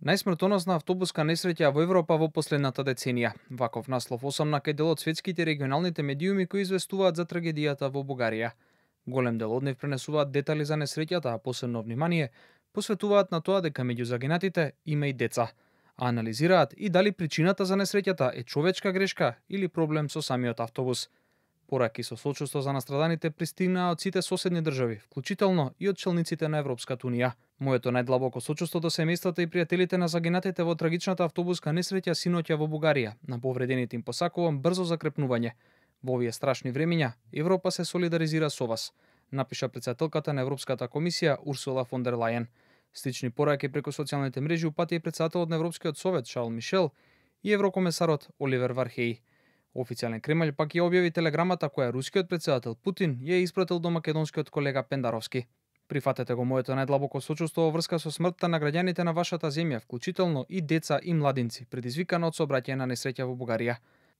Најсмртоносна автобуска несреќа во Европа во последната деценија. Ваков наслов осамна кај дел од светските регионалните медиуми кои известуваат за трагедијата во Бугарија. Голем дел од нив пренесуваат детали за несреќата, а посебно внимание посветуваат на тоа дека меѓу загинатите има и деца. А анализираат и дали причината за несреќата е човечка грешка или проблем со самиот автобус. Пораки со сочувство за настраданите пристигнаа од сите соседни држави, вклучително и од челниците на Европската унија. Моето најдлабоко сочувство до семејствата и пријателите на загинатите во трагичната автобуска несреќа синоќа во Бугарија. На повредените им посакувам брзо закрепнување. Во овие страшни времиња, Европа се солидаризира со вас, напиша председателката на Европската комисија Урсула фон дер Лајен. Слични пораки преку социјалните мрежи упати и председателот на Европскиот совет Шарл Мишел и еврокомесарот Оливер Вархеј. Официјален Кремљ пак ја објави телеграмата која рускиот председател Путин ја испратил до македонскиот колега Пендаровски. Прифатете го моето најдлабоко сочувство во врска со смртта на граѓаните на вашата земја, вклучително и деца и младинци, предизвикано од сообраќај на несреќа во Бугарија.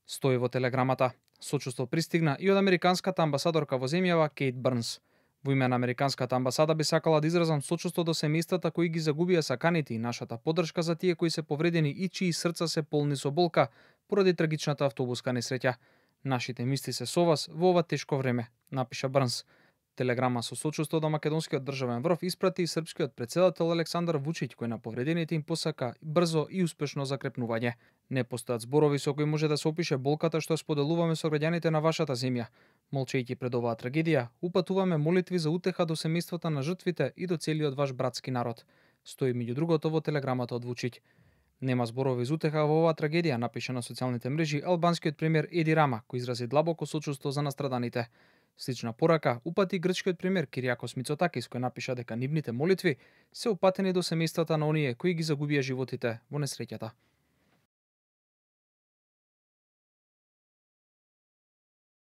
Стои во телеграмата. Сочувство пристигна и од американската амбасадорка во земјава Кейт Брнс. Во име на Американската амбасада би сакала да изразам сочувство до семејствата кои ги загубија саканите и нашата поддршка за тие кои се повредени и чии срца се полни со болка поради трагичната автобуска несреќа. Нашите мисли се со вас во ова тешко време, напиша Брнс. Телеграма со сочувство до македонскиот државен врв испрати и српскиот председател Александар Вучиќ кој на повредените им посака брзо и успешно закрепнување. Не постојат зборови со кои може да се опише болката што споделуваме со граѓаните на вашата земја. Молчејќи пред оваа трагедија, упатуваме молитви за утеха до семејствата на жртвите и до целиот ваш братски народ. Стои меѓу другото во телеграмата од Вучиќ. Нема зборови за утеха во оваа трагедија, напиша на социјалните мрежи албанскиот премиер Еди Рама, кој изрази длабоко сочувство за настраданите. Слична порака упати грчкиот премиер Кириакос Мицотакис кој напиша дека нивните молитви се упатени до семејствата на оние кои ги загубија животите во несреќата.